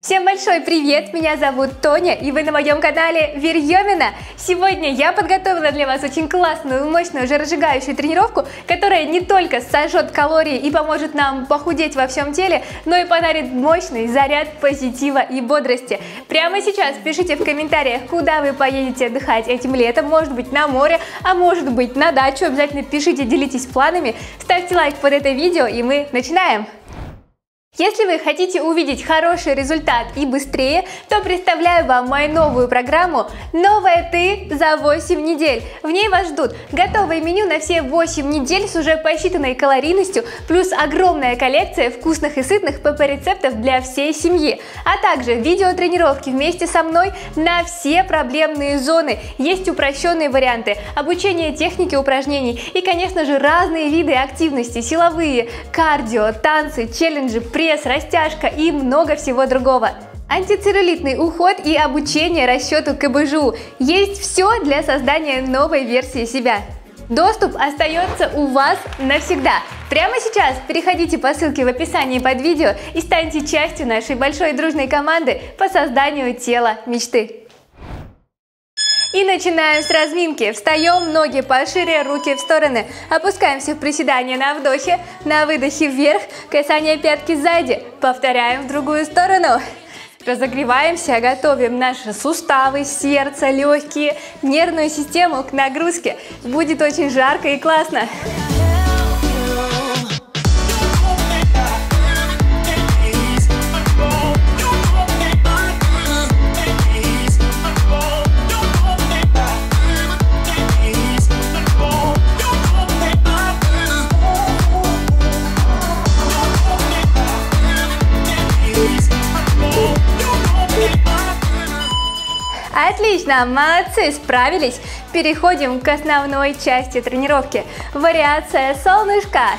Всем большой привет! Меня зовут Тоня, и вы на моем канале Верьемина. Сегодня я подготовила для вас очень классную, мощную, жиросжигающую тренировку, которая не только сожжет калории и поможет нам похудеть во всем теле, но и подарит мощный заряд позитива и бодрости. Прямо сейчас пишите в комментариях, куда вы поедете отдыхать этим летом, может быть на море, а может быть на дачу. Обязательно пишите, делитесь планами, ставьте лайк под это видео, и мы начинаем! Если вы хотите увидеть хороший результат и быстрее, то представляю вам мою новую программу «Новая ты за 8 недель». В ней вас ждут готовое меню на все 8 недель с уже посчитанной калорийностью, плюс огромная коллекция вкусных и сытных ПП-рецептов для всей семьи, а также видеотренировки вместе со мной на все проблемные зоны. Есть упрощенные варианты, обучение технике упражнений и, конечно же, разные виды активности, силовые, кардио, танцы, челленджи, пресс растяжка и много всего другого. Антицеллюлитный уход и обучение расчету КБЖУ. Есть все для создания новой версии себя. Доступ остается у вас навсегда. Прямо сейчас переходите по ссылке в описании под видео и станьте частью нашей большой дружной команды по созданию тела мечты. И начинаем с разминки. Встаем, ноги пошире, руки в стороны. Опускаемся в приседание на вдохе, на выдохе вверх, касание пятки сзади. Повторяем в другую сторону. Разогреваемся, готовим наши суставы, сердце, легкие, нервную систему к нагрузке. Будет очень жарко и классно. Отлично, молодцы, справились. Переходим к основной части тренировки. Вариация солнышка.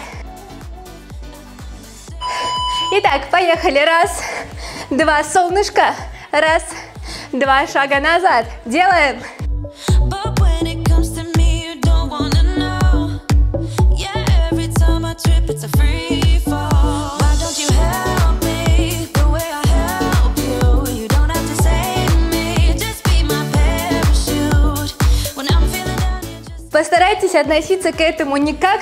Итак, поехали. Раз, два, солнышко. Раз, два шага назад. Делаем. It's a free Постарайтесь относиться к этому не как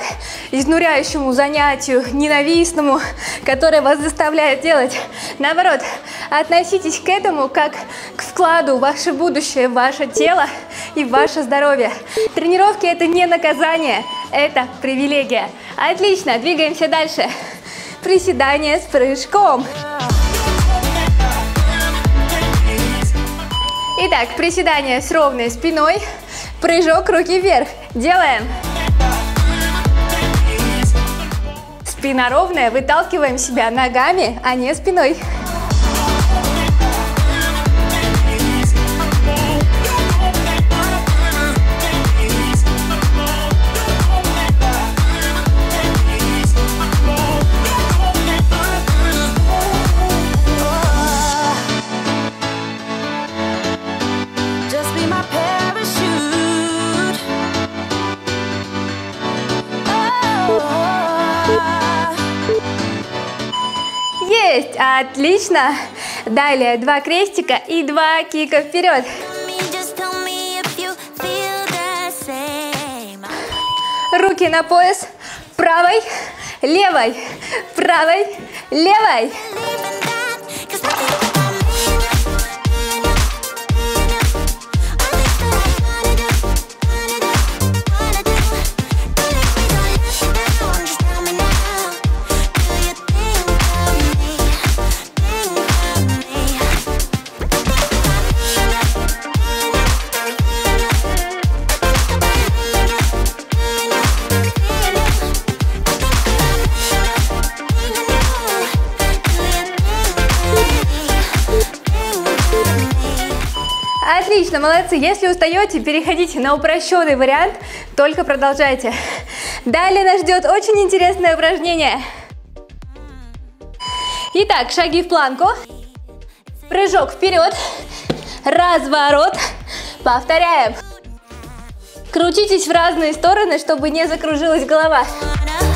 изнуряющему занятию, ненавистному, которое вас заставляет делать. Наоборот, относитесь к этому как к вкладу в ваше будущее, в ваше тело и в ваше здоровье. Тренировки – это не наказание, это привилегия. Отлично, двигаемся дальше. Приседание с прыжком. Итак, приседание с ровной спиной – Прыжок руки вверх. Делаем. Спина ровная, выталкиваем себя ногами, а не спиной. Отлично! Далее два крестика и два кика вперед. Руки на пояс. Правой, левой, правой, левой. Отлично, молодцы. Если устаете, переходите на упрощенный вариант, только продолжайте. Далее нас ждет очень интересное упражнение. Итак, шаги в планку. Прыжок вперед. Разворот. Повторяем. Крутитесь в разные стороны, чтобы не закружилась голова. Just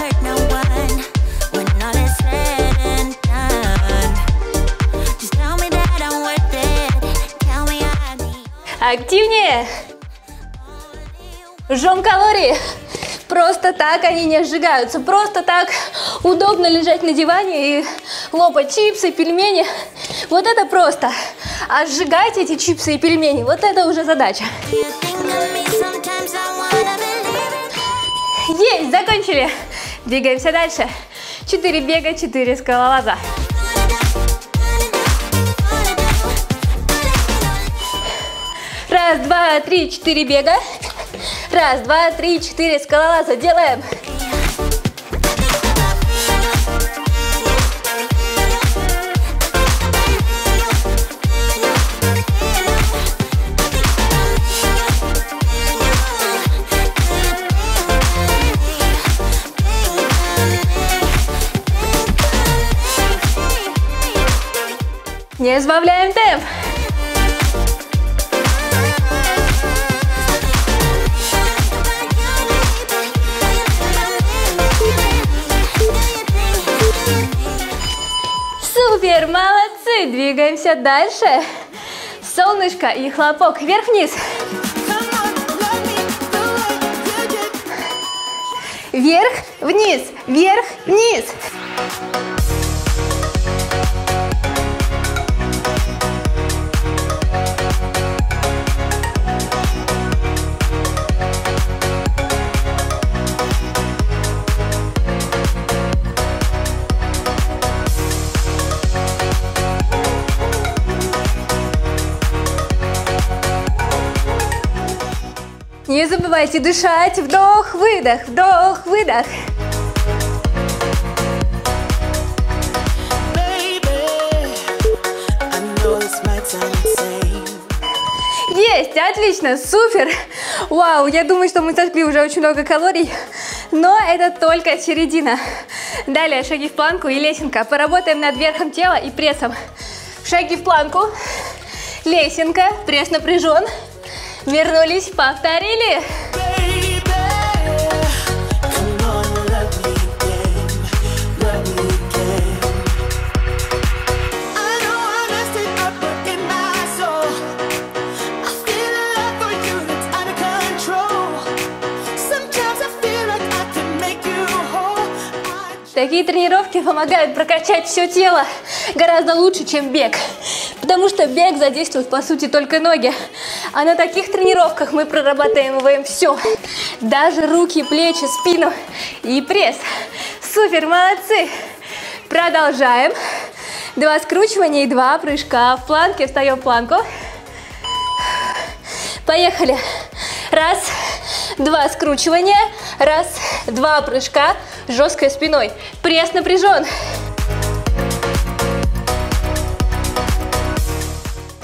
Активнее. Жжем калории. Просто так они не сжигаются. Просто так удобно лежать на диване и лопать чипсы, пельмени. Вот это просто. А сжигать эти чипсы и пельмени, вот это уже задача. Есть, закончили. Двигаемся дальше. Четыре бега, четыре скалолаза. Раз, два, три, четыре бега. Раз, два, три, четыре скалолаза. Делаем. Не сбавляем темп. Супер, молодцы! Двигаемся дальше. Солнышко и хлопок вверх-вниз. Вверх, вниз, забывайте дышать. Вдох, выдох, вдох, выдох. Есть, отлично, супер. Вау, я думаю, что мы сожгли уже очень много калорий, но это только середина. Далее шаги в планку и лесенка. Поработаем над верхом тела и прессом. Шаги в планку, лесенка, пресс напряжен. Вернулись, повторили. Такие тренировки помогают прокачать все тело гораздо лучше, чем бег. Потому что бег задействует, по сути, только ноги. А на таких тренировках мы прорабатываем все. Даже руки, плечи, спину и пресс. Супер, молодцы! Продолжаем. Два скручивания и два прыжка в планке. Встаем в планку. Поехали. Раз, два скручивания. Раз, два прыжка жесткой спиной. Пресс напряжен.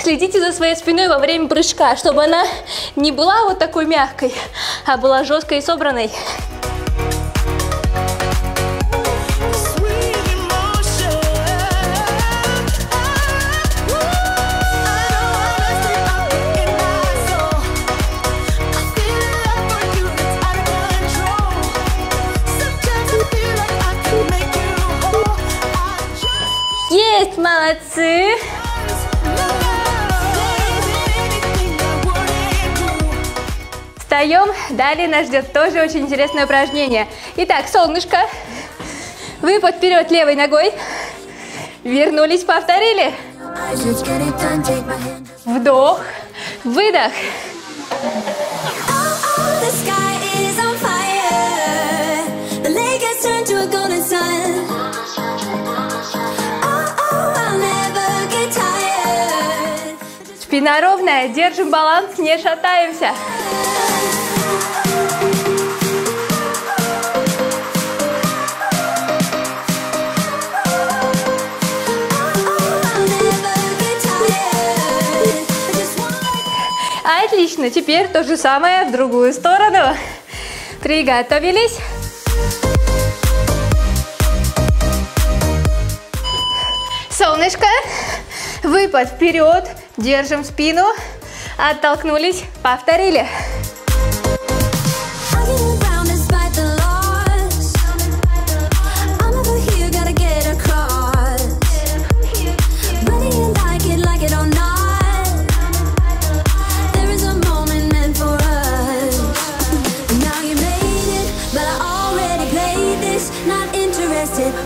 Следите за своей спиной во время прыжка, чтобы она не была вот такой мягкой, а была жесткой и собранной. Встаем. Далее нас ждет тоже очень интересное упражнение. Итак, солнышко. Выпад вперед левой ногой. Вернулись, повторили. Вдох, выдох. Спина ровная, держим баланс, не шатаемся. Отлично, теперь то же самое в другую сторону. Приготовились. Солнышко. Выпад вперед. Держим спину. Оттолкнулись. Повторили.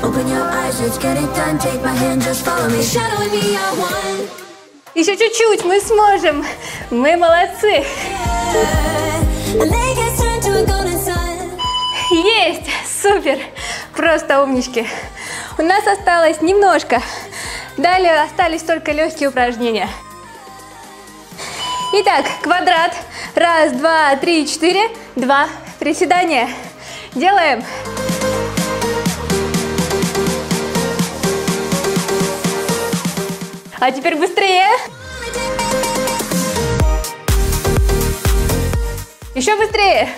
Open your eyes, let's get it done. Take my hand, just follow me. Shadowing me. Еще чуть-чуть, мы сможем. Мы молодцы. Есть! Супер! Просто умнички. У нас осталось немножко. Далее остались только легкие упражнения. Итак, квадрат. Раз, два, три, четыре. Два. Приседания. Делаем. А теперь быстрее. Еще быстрее.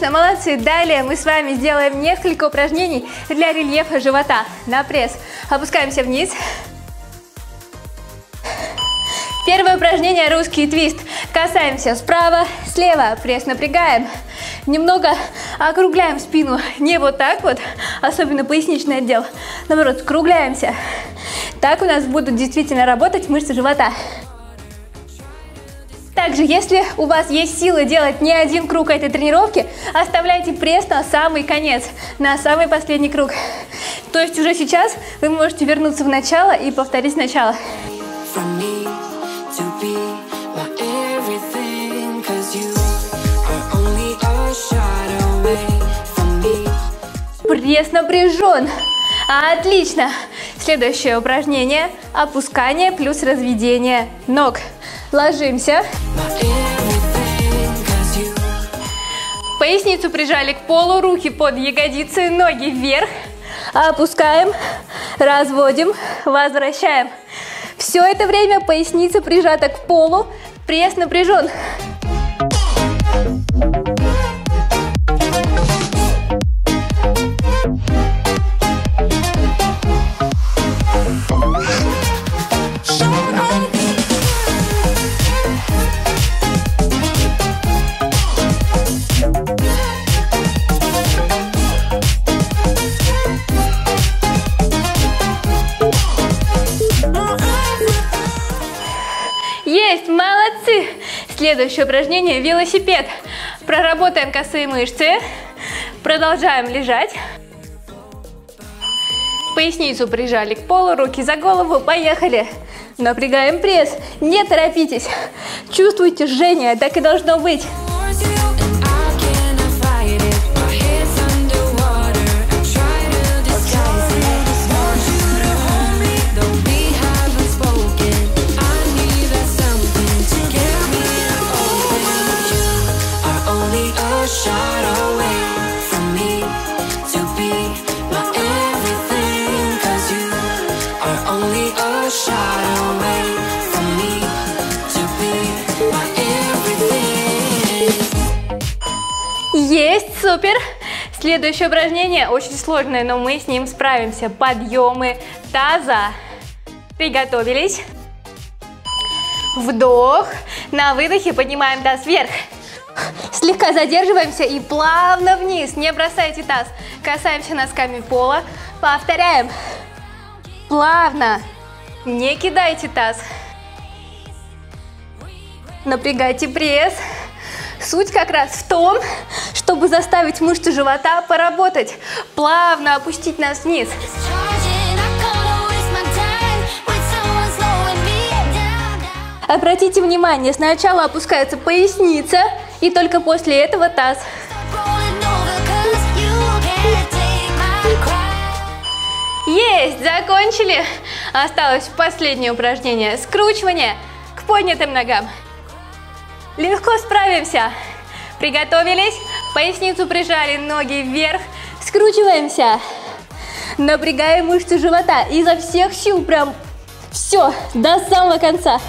Отлично, молодцы. Далее мы с вами сделаем несколько упражнений для рельефа живота на пресс. Опускаемся вниз. Первое упражнение русский твист. Касаемся справа, слева, пресс напрягаем. Немного округляем спину, не вот так вот, особенно поясничный отдел. Наоборот, скругляемся. Так у нас будут действительно работать мышцы живота. Также, если у вас есть силы делать не один круг этой тренировки, оставляйте пресс на самый конец, на самый последний круг. То есть уже сейчас вы можете вернуться в начало и повторить сначала. Пресс напряжен. Отлично. Следующее упражнение. Опускание плюс разведение ног. Ложимся. Поясницу прижали к полу, руки под ягодицы, ноги вверх. Опускаем, разводим, возвращаем. Все это время поясница прижата к полу, пресс напряжен. Следующее упражнение – велосипед. Проработаем косые мышцы. Продолжаем лежать. Поясницу прижали к полу, руки за голову. Поехали. Напрягаем пресс. Не торопитесь. Чувствуйте жжение, так и должно быть. Есть, супер! Следующее упражнение очень сложное, но мы с ним справимся. Подъемы таза. Приготовились. Вдох. На выдохе поднимаем таз вверх. Слегка задерживаемся и плавно вниз. Не бросайте таз. Касаемся носками пола. Повторяем. Плавно. Не кидайте таз. Напрягайте пресс. Суть как раз в том, чтобы заставить мышцы живота поработать. Плавно опустить нас вниз. Обратите внимание, сначала опускается поясница, и только после этого таз. Есть, закончили. Осталось последнее упражнение. Скручивание к поднятым ногам. Легко справимся. Приготовились? Поясницу прижали, ноги вверх. Скручиваемся. Напрягаем мышцы живота. Изо всех сил прям все, до самого конца.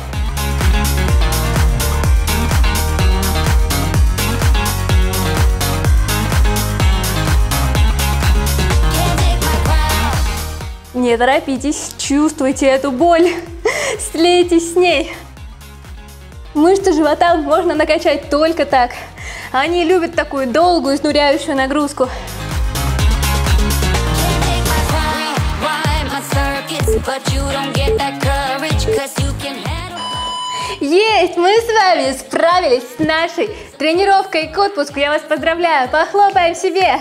Не торопитесь, чувствуйте эту боль, слейтесь с ней. Мышцы живота можно накачать только так. Они любят такую долгую, изнуряющую нагрузку. Есть! Мы с вами справились с нашей тренировкой к отпуску. Я вас поздравляю! Похлопаем себе!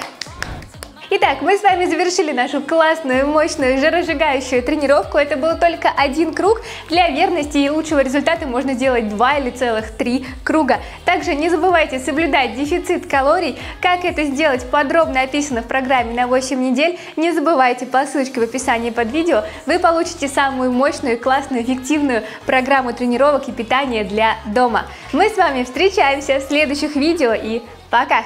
Итак, мы с вами завершили нашу классную, мощную, жиросжигающую тренировку. Это был только один круг. Для верности и лучшего результата можно сделать два или целых три круга. Также не забывайте соблюдать дефицит калорий. Как это сделать, подробно описано в программе на 8 недель. Не забывайте по ссылочке в описании под видео. Вы получите самую мощную, классную, эффективную программу тренировок и питания для дома. Мы с вами встречаемся в следующих видео и пока!